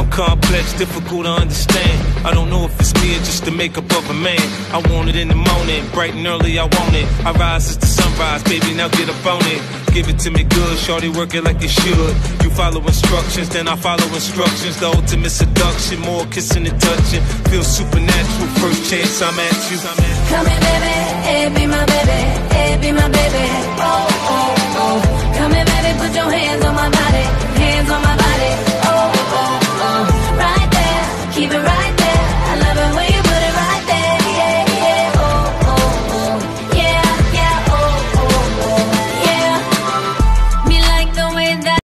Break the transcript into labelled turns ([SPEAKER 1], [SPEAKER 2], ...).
[SPEAKER 1] I'm complex, difficult to understand. I don't know if it's me or just the makeup of a man. I want it in the morning, bright and early, I want it. I rise as the sunrise, baby, now get up on it. Give it to me good, shorty, work it like you should. You follow instructions, then I follow instructions. The ultimate seduction, more kissing and touching. Feel supernatural, first chance I'm at you.
[SPEAKER 2] Come here, baby,